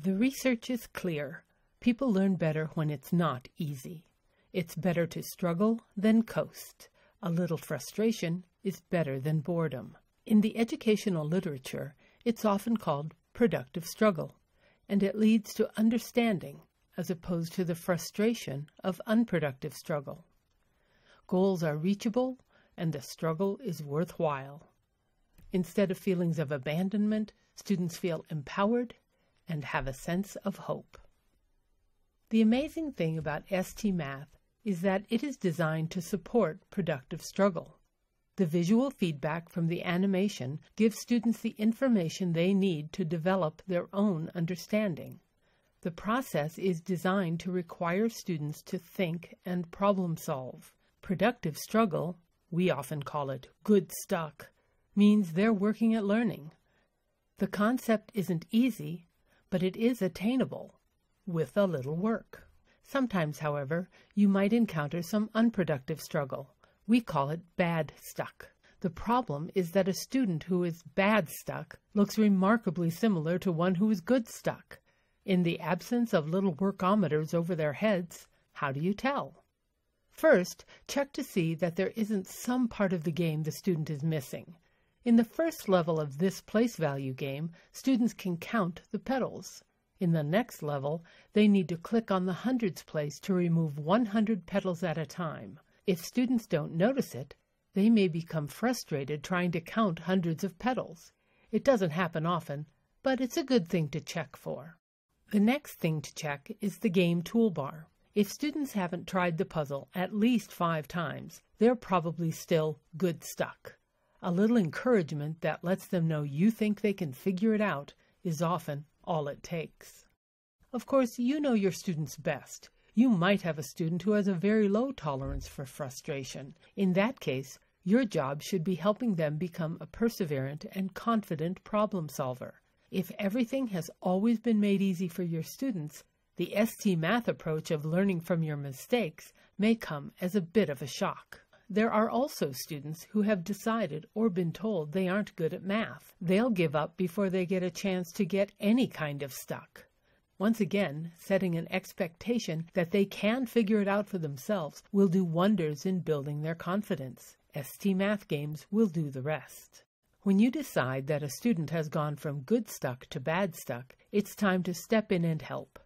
The research is clear. People learn better when it's not easy. It's better to struggle than coast. A little frustration is better than boredom. In the educational literature, it's often called productive struggle, and it leads to understanding as opposed to the frustration of unproductive struggle. Goals are reachable, and the struggle is worthwhile. Instead of feelings of abandonment, students feel empowered and have a sense of hope. The amazing thing about ST Math is that it is designed to support productive struggle. The visual feedback from the animation gives students the information they need to develop their own understanding. The process is designed to require students to think and problem solve. Productive struggle, we often call it good stuck, means they're working at learning. The concept isn't easy, but it is attainable with a little work. Sometimes, however, you might encounter some unproductive struggle. We call it bad stuck. The problem is that a student who is bad stuck looks remarkably similar to one who is good stuck. In the absence of little workometers over their heads, how do you tell? First, check to see that there isn't some part of the game the student is missing. In the first level of this place value game, students can count the petals. In the next level, they need to click on the hundreds place to remove 100 petals at a time. If students don't notice it, they may become frustrated trying to count hundreds of petals. It doesn't happen often, but it's a good thing to check for. The next thing to check is the game toolbar. If students haven't tried the puzzle at least five times, they're probably still good stuck. A little encouragement that lets them know you think they can figure it out is often all it takes. Of course, you know your students best. You might have a student who has a very low tolerance for frustration. In that case, your job should be helping them become a perseverant and confident problem solver. If everything has always been made easy for your students, the ST Math approach of learning from your mistakes may come as a bit of a shock. There are also students who have decided or been told they aren't good at math. They'll give up before they get a chance to get any kind of stuck. Once again, setting an expectation that they can figure it out for themselves will do wonders in building their confidence. ST Math games will do the rest. When you decide that a student has gone from good stuck to bad stuck, it's time to step in and help.